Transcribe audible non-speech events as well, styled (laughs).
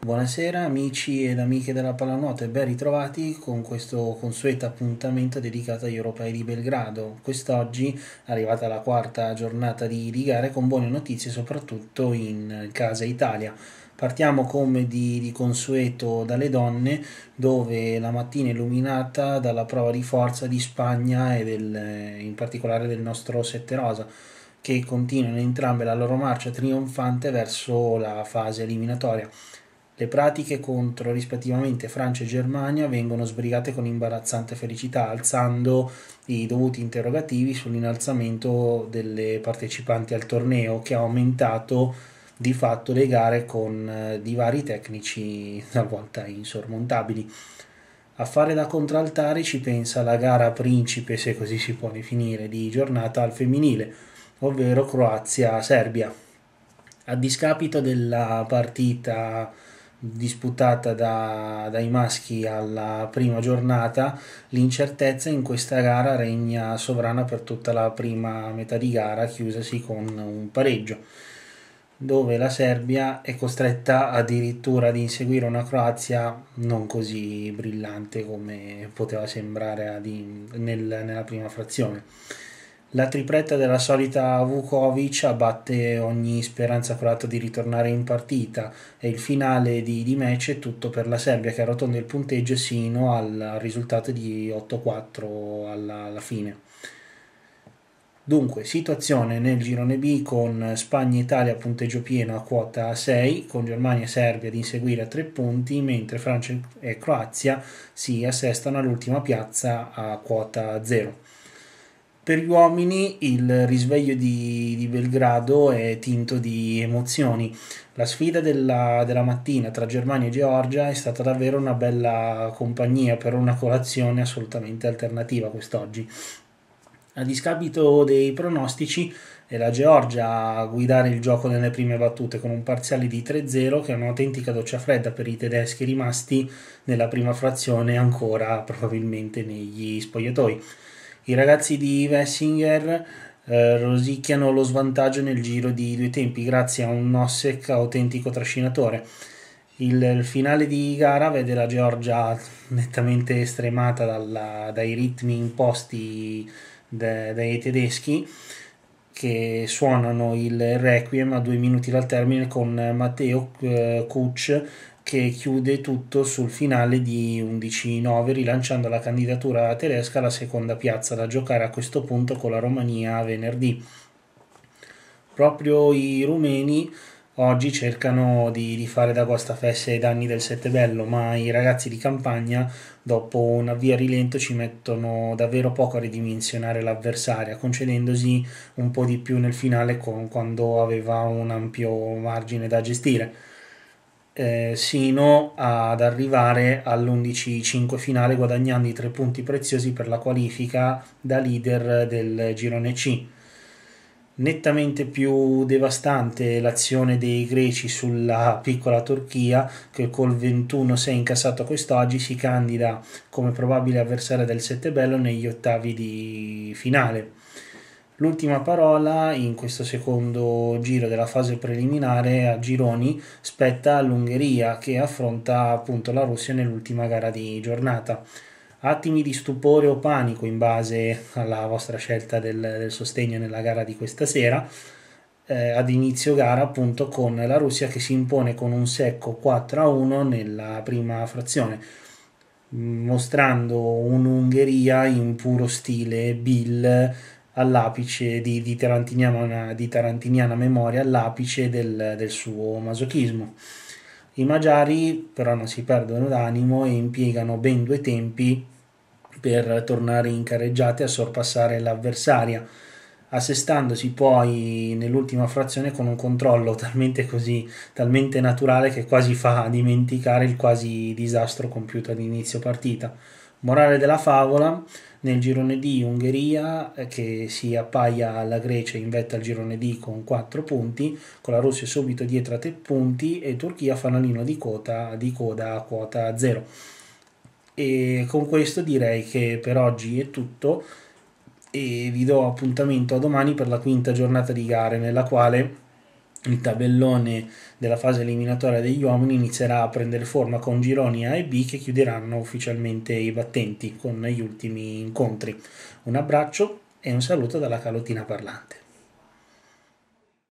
Buonasera amici ed amiche della pallanuoto e ben ritrovati con questo consueto appuntamento dedicato agli europei di Belgrado. Quest'oggi è arrivata la quarta giornata di, di gare con buone notizie soprattutto in casa Italia. Partiamo come di, di, consueto dalle donne dove la mattina è illuminata dalla prova di forza di Spagna e del, in particolare del nostro Sette Rosa che continuano entrambe la loro marcia trionfante verso la fase eliminatoria. Le pratiche contro rispettivamente Francia e Germania vengono sbrigate con imbarazzante felicità, alzando i dovuti interrogativi sull'innalzamento delle partecipanti al torneo che ha aumentato di fatto le gare con eh, divari tecnici (laughs) talvolta insormontabili. A fare da contraltare ci pensa la gara principe, se così si può definire, di giornata al femminile, ovvero Croazia-Serbia. A discapito della partita disputata da, dai maschi alla prima giornata, l'incertezza in questa gara regna sovrana per tutta la prima metà di gara, chiusasi con un pareggio, dove la Serbia è costretta addirittura ad inseguire una Croazia non così brillante come poteva sembrare nel, nella prima frazione. La tripletta della solita Vukovic abbatte ogni speranza croata di ritornare in partita e il finale di, di match è tutto per la Serbia che arrotonda il punteggio sino al risultato di 8-4 alla, alla fine. Dunque, situazione nel girone B con Spagna e Italia a punteggio pieno a quota 6, con Germania e Serbia ad inseguire a 3 punti, mentre Francia e Croazia si assestano all'ultima piazza a quota 0. Per gli uomini il risveglio di, di, Belgrado è tinto di emozioni. La sfida della, della, mattina tra Germania e Georgia è stata davvero una bella compagnia per una colazione assolutamente alternativa quest'oggi. A discapito dei pronostici, è la Georgia a guidare il gioco nelle prime battute con un parziale di 3-0 che è un'autentica doccia fredda per i tedeschi rimasti nella prima frazione ancora probabilmente negli spogliatoi. I ragazzi di Vessinger eh, rosicchiano lo svantaggio nel giro di due tempi grazie a un Nosek autentico trascinatore. Il, finale di gara vede la Georgia nettamente stremata dalla, dai ritmi imposti de, dai tedeschi che suonano il requiem a due minuti dal termine con Matteo eh, Kuc che chiude tutto sul finale di 11-9 rilanciando la candidatura tedesca alla seconda piazza da giocare a questo punto con la Romania venerdì. Proprio i rumeni oggi cercano di, di fare da guastafesse ai danni del Settebello, ma i ragazzi di campagna dopo un avvio rilento ci mettono davvero poco a ridimensionare l'avversaria, concedendosi un po' di più nel finale con, quando aveva un ampio margine da gestire eh, sino ad arrivare all'11-5 finale guadagnando i tre punti preziosi per la qualifica da leader del girone C. Nettamente più devastante l'azione dei greci sulla piccola Turchia che col 21-6 incassato quest'oggi si candida come probabile avversaria del Settebello negli ottavi di finale. L'ultima parola in questo secondo giro della fase preliminare a gironi spetta all'Ungheria che affronta appunto la Russia nell'ultima gara di giornata. Attimi di stupore o panico in base alla vostra scelta del, del sostegno nella gara di questa sera. Eh, ad inizio gara appunto con la Russia che si impone con un secco 4 a 1 nella prima frazione mostrando un'Ungheria in puro stile Bill all'apice di, di, tarantiniana, di tarantiniana memoria, all'apice del, del suo masochismo. I magiari però non si perdono d'animo e impiegano ben due tempi per tornare in carreggiate a sorpassare l'avversaria, assestandosi poi nell'ultima frazione con un controllo talmente così, talmente naturale che quasi fa dimenticare il quasi disastro compiuto ad inizio partita. Morale della favola, nel girone D Ungheria eh, che si appaia alla Grecia in vetta al girone D con 4 punti, con la Russia subito dietro a 3 punti e Turchia fanalino di, quota, di coda a quota 0. E con questo direi che per oggi è tutto e vi do appuntamento a domani per la quinta giornata di gare nella quale il tabellone della fase eliminatoria degli uomini inizierà a prendere forma con gironi A e B che chiuderanno ufficialmente i battenti con gli ultimi incontri. Un abbraccio e un saluto dalla calotina parlante.